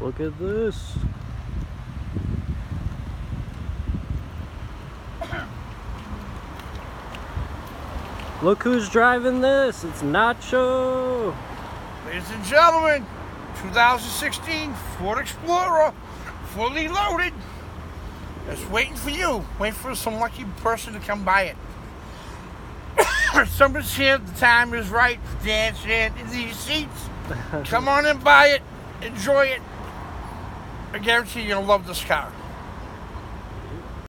Look at this. Look who's driving this. It's Nacho. Ladies and gentlemen, 2016 Ford Explorer, fully loaded. It's waiting for you. Wait for some lucky person to come buy it. Somebody's here, the time is right. to Dance in these seats. Come on and buy it. Enjoy it. I guarantee you're going to love this car.